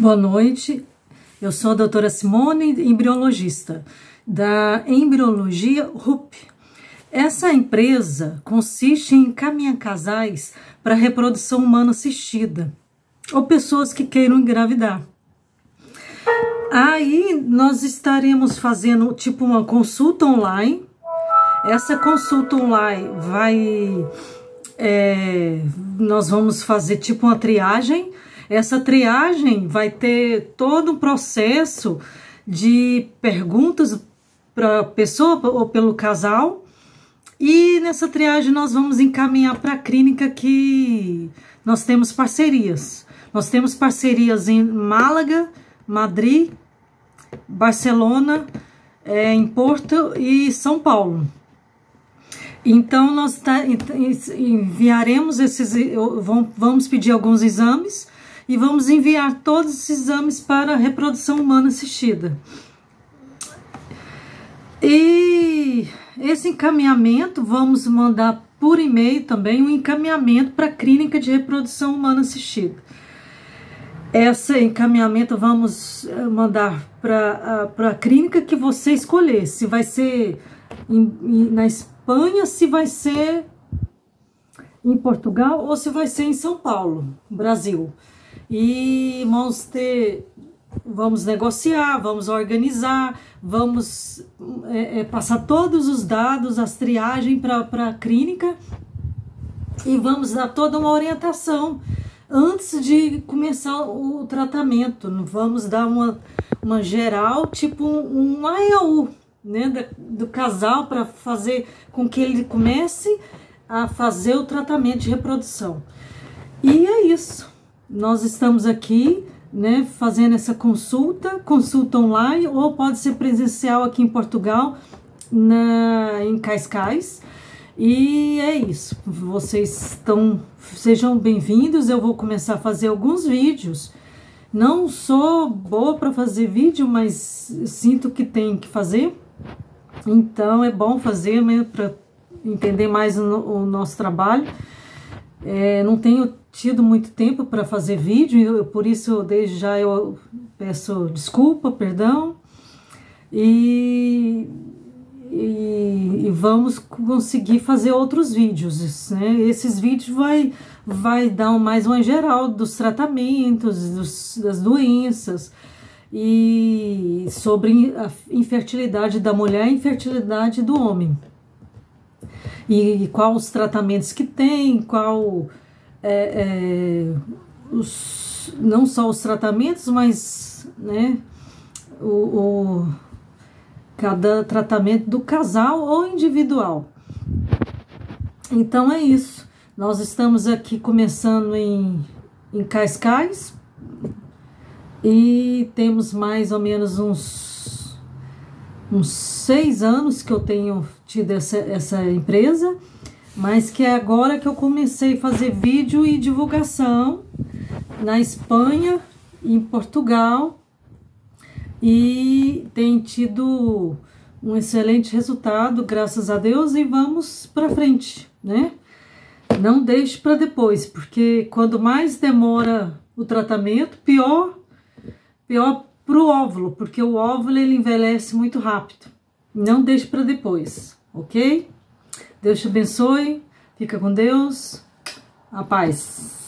Boa noite, eu sou a doutora Simone, embriologista da Embriologia RUP. Essa empresa consiste em encaminhar casais para reprodução humana assistida ou pessoas que queiram engravidar. Aí nós estaremos fazendo tipo uma consulta online. Essa consulta online vai. É, nós vamos fazer tipo uma triagem essa triagem vai ter todo um processo de perguntas para a pessoa ou pelo casal. E nessa triagem nós vamos encaminhar para a clínica que nós temos parcerias. Nós temos parcerias em Málaga, Madrid, Barcelona, é, em Porto e São Paulo. Então nós tá, enviaremos esses, vamos pedir alguns exames e vamos enviar todos esses exames para a reprodução humana assistida. E esse encaminhamento vamos mandar por e-mail também um encaminhamento para a clínica de reprodução humana assistida. Esse encaminhamento vamos eh, mandar para a clínica que você escolher, se vai ser em, em, na Espanha, se vai ser em Portugal ou se vai ser em São Paulo, Brasil e vamos ter, vamos negociar, vamos organizar, vamos é, é, passar todos os dados, as triagens para a clínica e vamos dar toda uma orientação antes de começar o tratamento. Vamos dar uma, uma geral, tipo um, um AEU, né, do casal para fazer com que ele comece a fazer o tratamento de reprodução. E é isso. Nós estamos aqui, né, fazendo essa consulta, consulta online, ou pode ser presencial aqui em Portugal, na, em Cascais. E é isso. Vocês estão, sejam bem-vindos. Eu vou começar a fazer alguns vídeos. Não sou boa para fazer vídeo, mas sinto que tem que fazer. Então é bom fazer né, para entender mais o, o nosso trabalho. É, não tenho tido muito tempo para fazer vídeo, eu, por isso desde já eu peço desculpa, perdão, e, e, e vamos conseguir fazer outros vídeos. Né? Esses vídeos vai, vai dar mais uma geral dos tratamentos, dos, das doenças, e sobre a infertilidade da mulher e infertilidade do homem. E, e quais os tratamentos que tem, qual é, é, os, não só os tratamentos, mas né, o, o, cada tratamento do casal ou individual. Então é isso. Nós estamos aqui começando em, em Cascais e temos mais ou menos uns, uns seis anos que eu tenho tido essa, essa empresa mas que é agora que eu comecei a fazer vídeo e divulgação na Espanha, em Portugal e tem tido um excelente resultado, graças a Deus, e vamos para frente, né? Não deixe para depois, porque quando mais demora o tratamento, pior, pior para o óvulo, porque o óvulo ele envelhece muito rápido. Não deixe para depois, ok? Deus te abençoe, fica com Deus, a paz.